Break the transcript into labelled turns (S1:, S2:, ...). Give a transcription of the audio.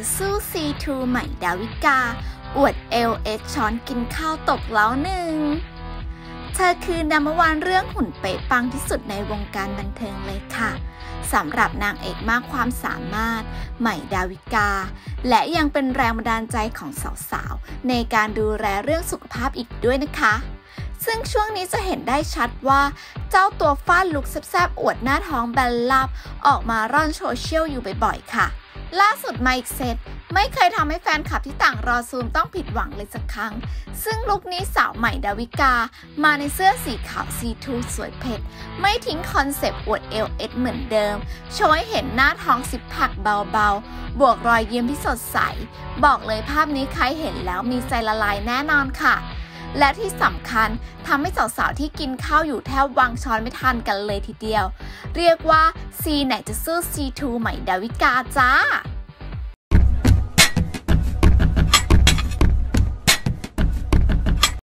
S1: จะสู้ C2 ใหม่ดาวิกา อวดเอลเอช้อนกินข้าวตกแล้วหนึ่ง เธอคือนัมวันเรื่องหุ่นเป๊ะปังที่สุดในวงการบันเทิงเลยค่ะสำหรับนางเอกมากความสามารถ ใหม่ดาวิกา และยังเป็นแรงบันดาลใจของสาวๆ ในการดูแลเรื่องสุขภาพอีกด้วยนะคะ ซึ่งช่วงนี้จะเห็นได้ชัดว่า เจ้าตัวฟาดลุกแซบๆ อวดหน้าท้องแบนลับ ออกมาร่อนโซเชียลอยู่บ่อยๆ ค่ะ ล่าสุดมาอีกเซตไม่เคยทำให้แฟนคลับที่ต่างรอซูมต้องผิดหวังเลยสักครั้ง ซึ่ง look นี้สาวใหม่ดาวิกา มาในเสื้อสีขาว see-through สวยเผ็ด ไม่ทิ้ง concept อวดเอว S เหมือนเดิม โชว์ให้เห็นหน้าท้อง six pack เบาๆ บวกรอยยิ้มที่สดใส บอกเลยภาพนี้ใครเห็นแล้วมีใจละลายแน่นอนค่ะ และที่สำคัญทำให้สาวๆที่กินข้าวอยู่แทบวางช้อนไม่ทันกันเลยทีเดียว เรียกว่าซีไหนจะสู้ C2 ใหม่ดาวิกาจ้า